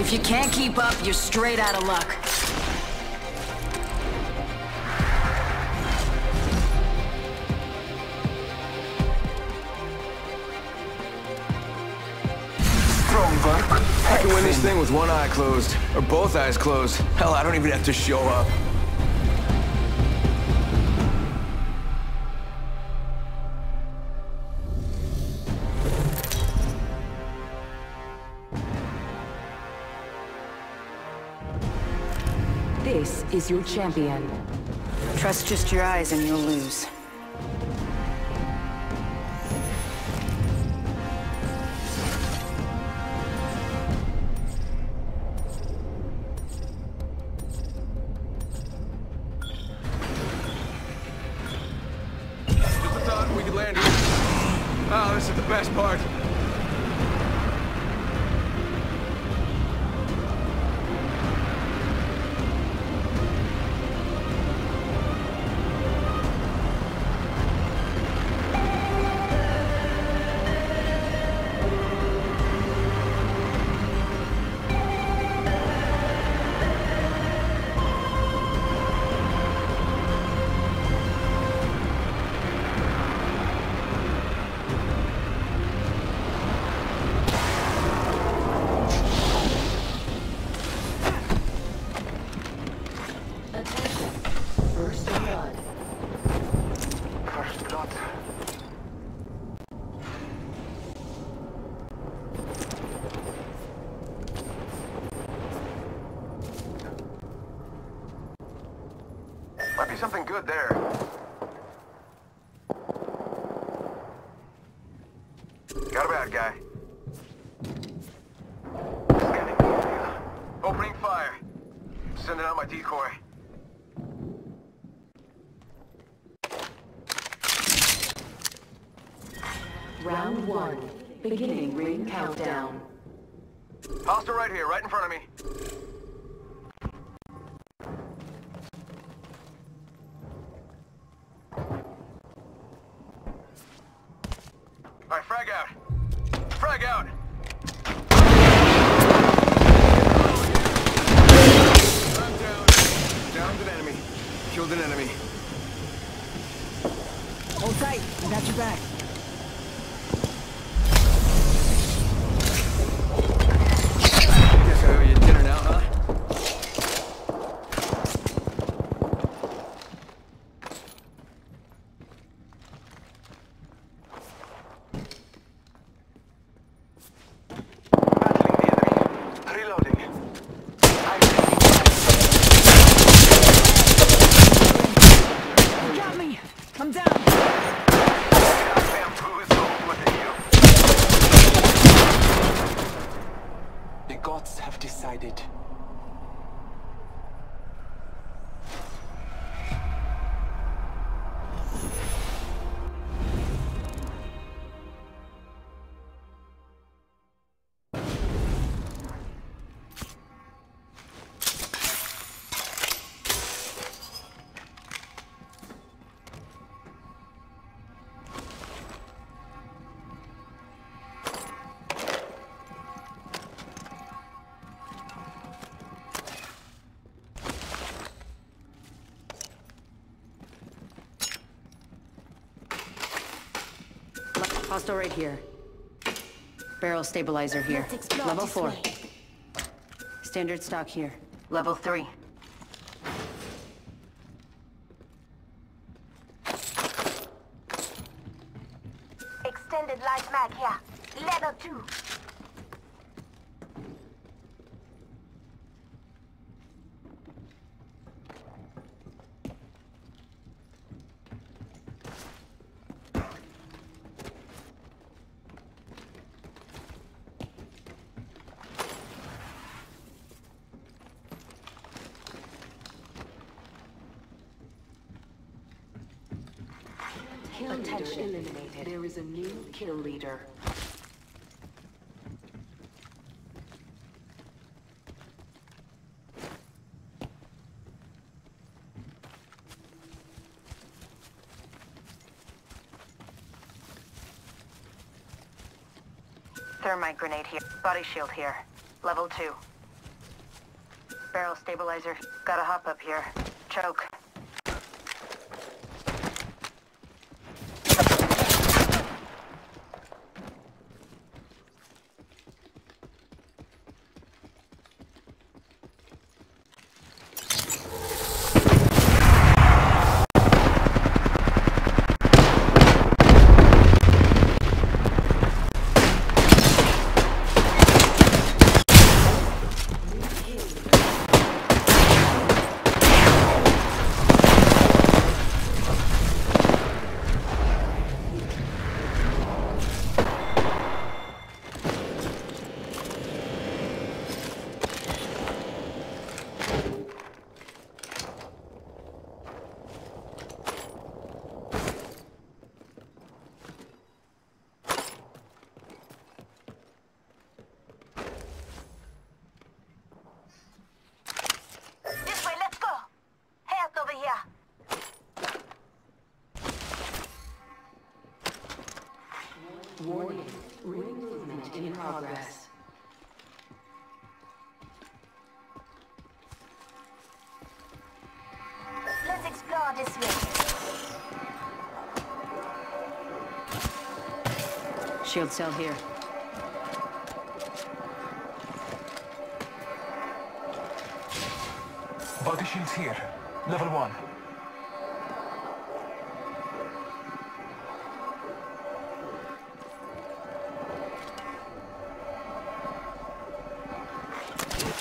If you can't keep up, you're straight out of luck. Strong work. I can win this thing with one eye closed, or both eyes closed. Hell, I don't even have to show up. This is your champion. Trust just your eyes and you'll lose. Something good there. Got a bad guy. Scanning the area. Opening fire. Sending out my decoy. Round one. Beginning ring countdown. Hostile right here, right in front of me. Frag out! I'm down. Downed an enemy. Killed an enemy. Hold tight. We got your back. Hostile right here. Barrel stabilizer here. Level four. Standard stock here. Level three. Extended life mag here. Level 2. Kill eliminated. There is a new kill leader. Thermite grenade here. Body shield here. Level 2. Barrel stabilizer. Gotta hop up here. Choke. Warning, ring movement in progress. Let's explore this way. Shield cell here. Body shields here. Level 1.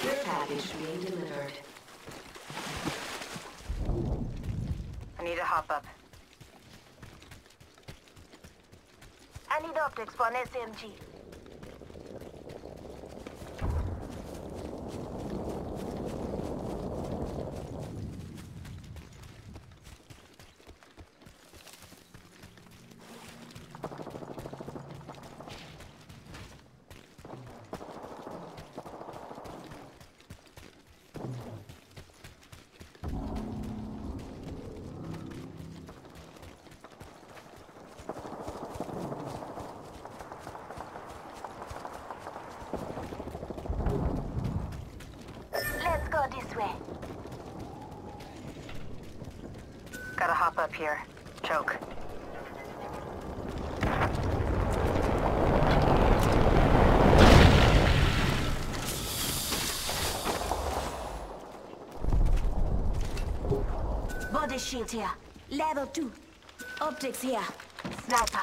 Your package being delivered. I need to hop up. I need optics for an SMG. Here. Choke. Body shield here. Level 2. Optics here. Sniper.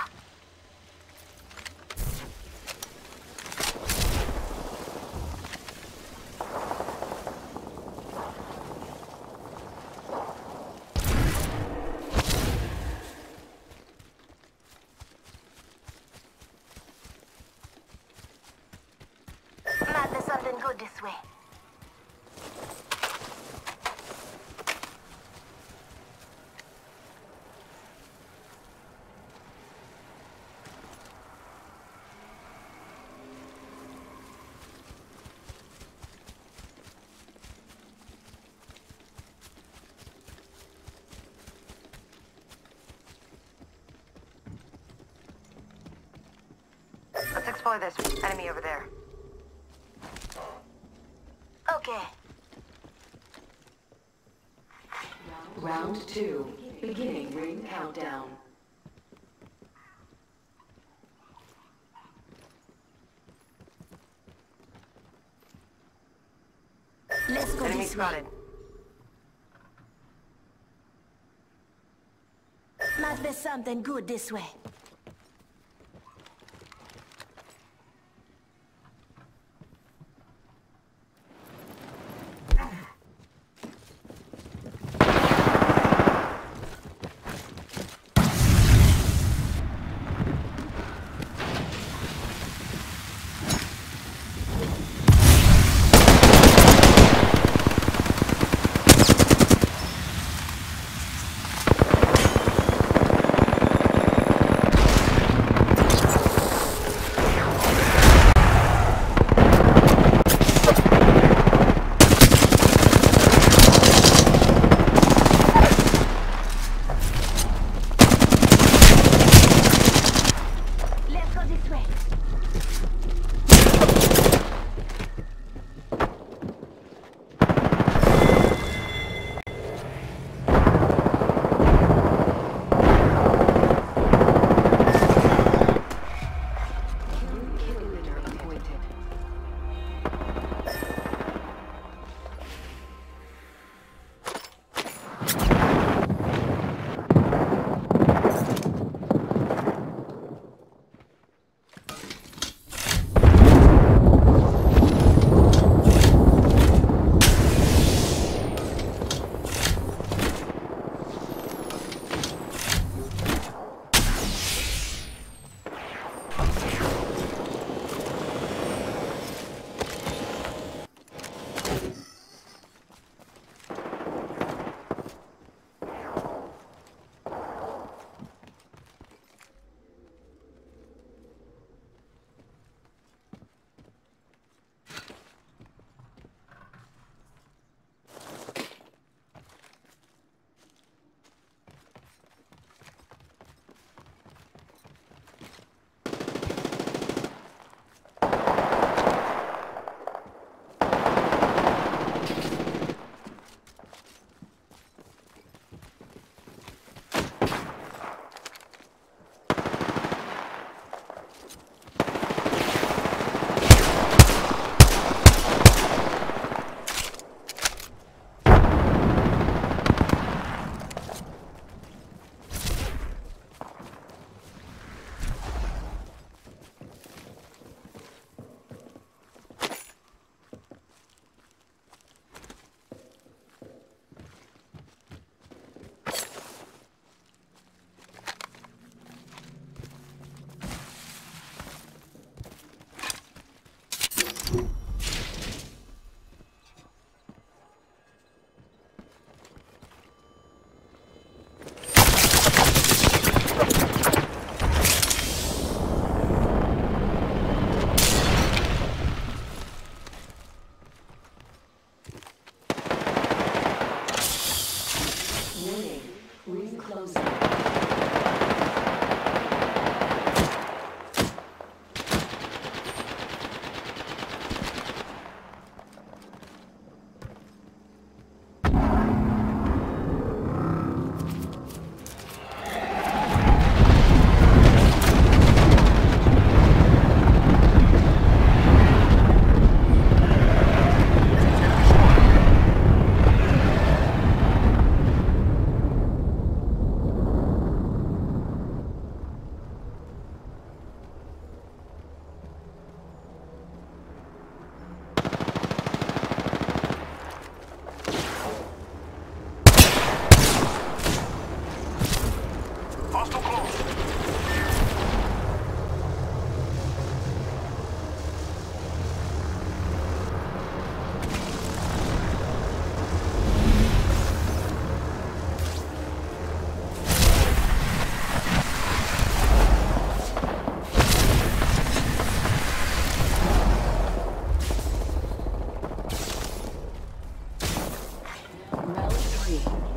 Might be something good this way. Let's explore this. Enemy over there. Okay. Round two. Beginning ring countdown. Let's go Enemy spotted. way. Might be something good this way.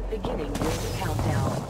Beginning ring countdown.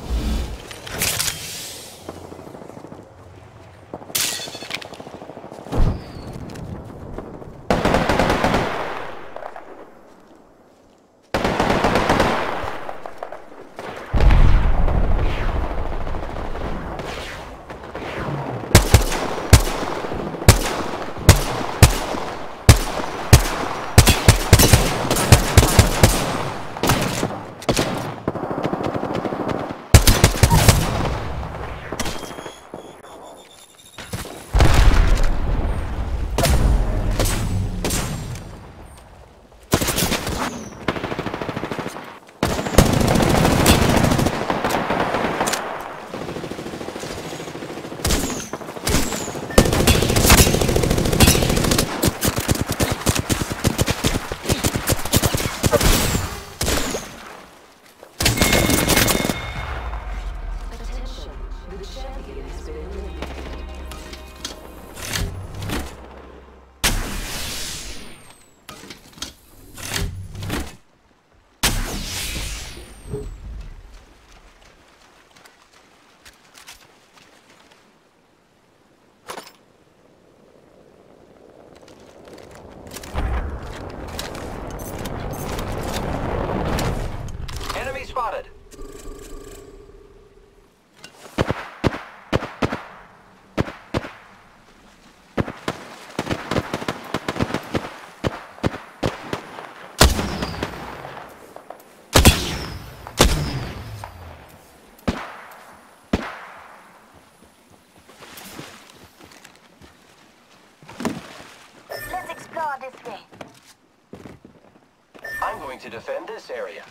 Attention, the champion has been eliminated. Enemy spotted. Let's explore this way. I'm going to defend this area.